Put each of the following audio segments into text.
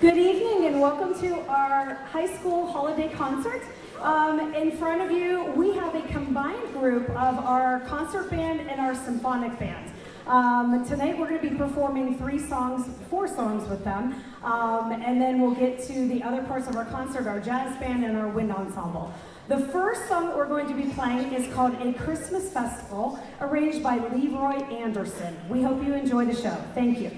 Good evening and welcome to our high school holiday concert. Um, in front of you, we have a combined group of our concert band and our symphonic band. Um, tonight we're going to be performing three songs, four songs with them, um, and then we'll get to the other parts of our concert, our jazz band and our wind ensemble. The first song that we're going to be playing is called A Christmas Festival, arranged by Leroy Anderson. We hope you enjoy the show. Thank you.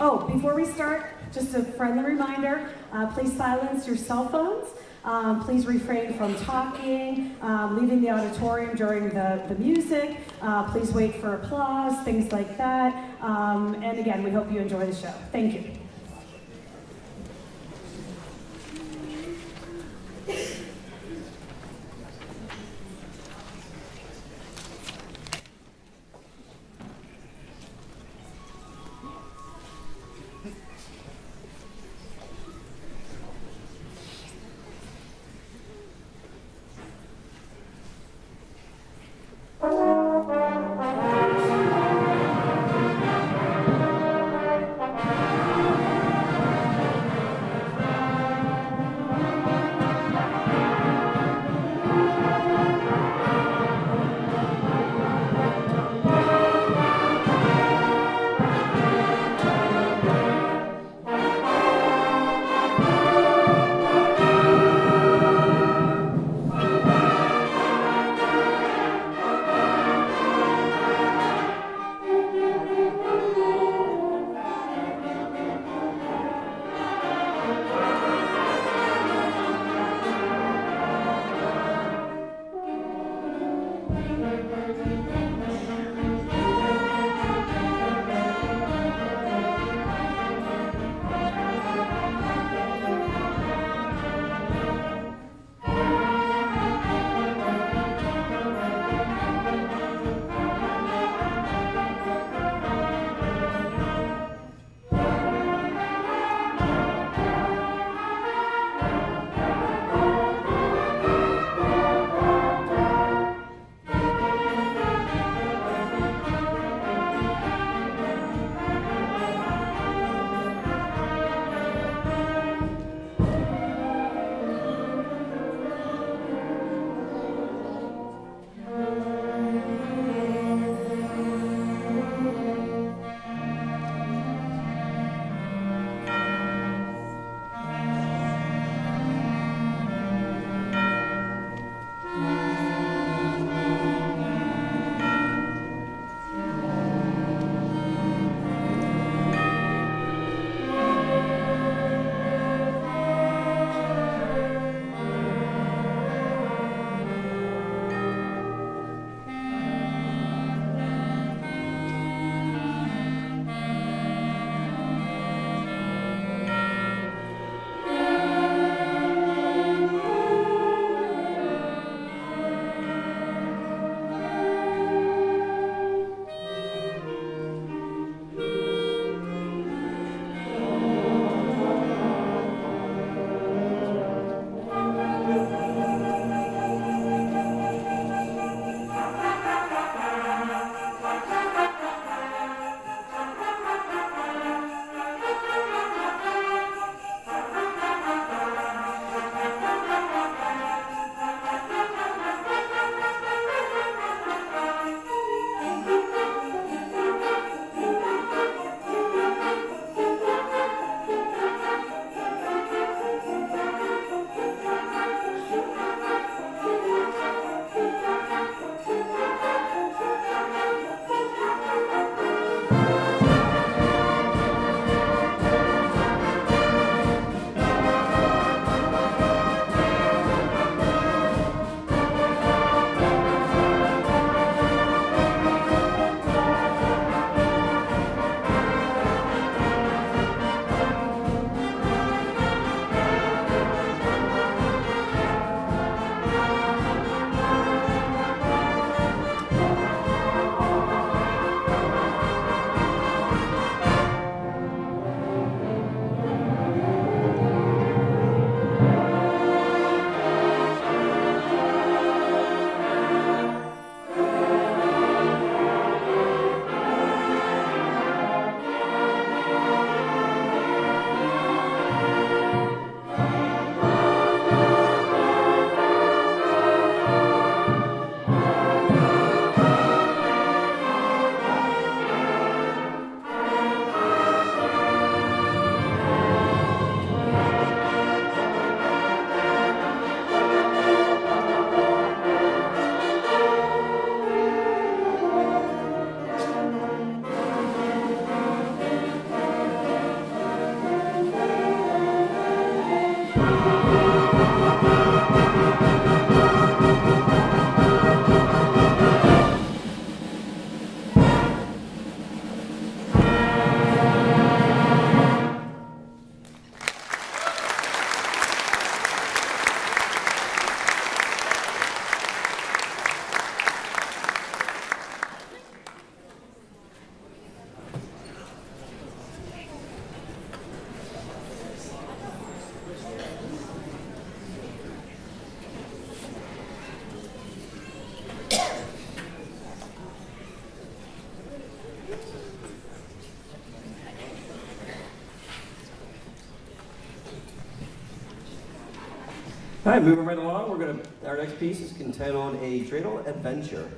Oh, before we start, just a friendly reminder, uh, please silence your cell phones. Um, please refrain from talking, um, leaving the auditorium during the, the music. Uh, please wait for applause, things like that. Um, and again, we hope you enjoy the show. Thank you. All right, moving right along, we're gonna, our next piece is entitled A Dreidel Adventure.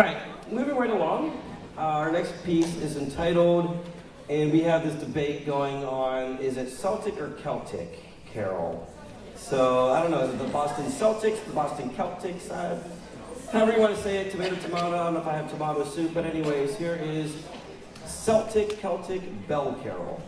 Right, moving right along. Uh, our next piece is entitled, and we have this debate going on, is it Celtic or Celtic, Carol? So, I don't know, is it the Boston Celtics, the Boston Celtics? Uh, however you want to say it, tomato, tomato, I don't know if I have tomato soup, but anyways, here is Celtic, Celtic, Bell Carol.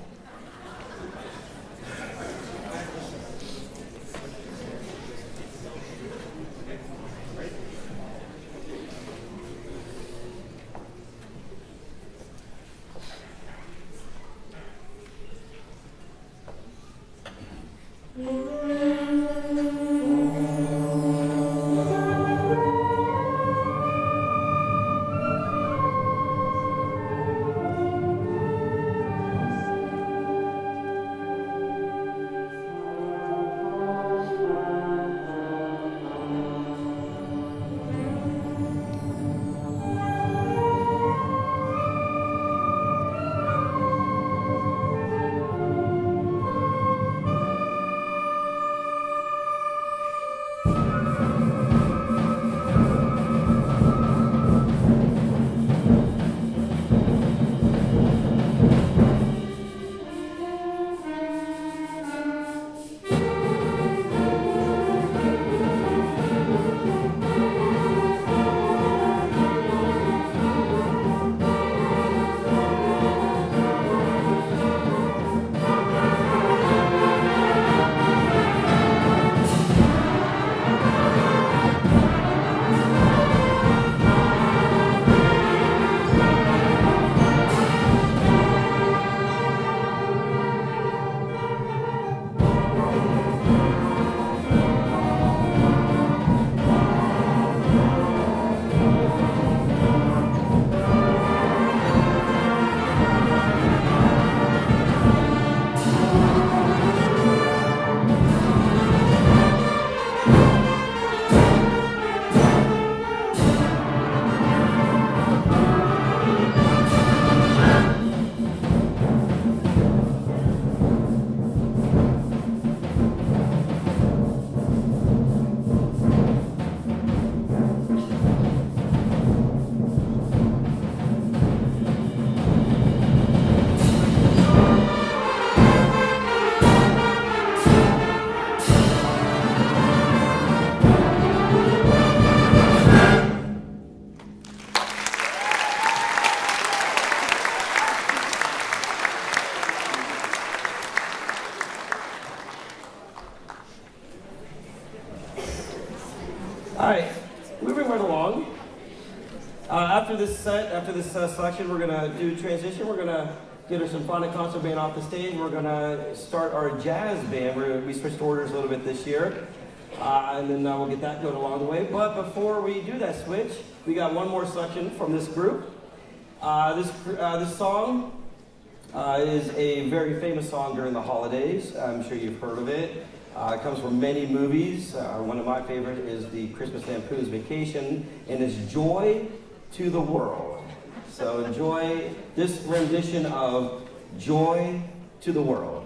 Moving right along. Uh, after this set, after this uh, selection, we're gonna do transition. We're gonna get our symphonic concert band off the stage. We're gonna start our jazz band. We're, we switched orders a little bit this year, uh, and then uh, we'll get that going along the way. But before we do that switch, we got one more selection from this group. Uh, this uh, this song uh, is a very famous song during the holidays. I'm sure you've heard of it. Uh, it comes from many movies. Uh, one of my favorite is the Christmas Lampoon's Vacation, and it's Joy to the World. So enjoy this rendition of Joy to the World.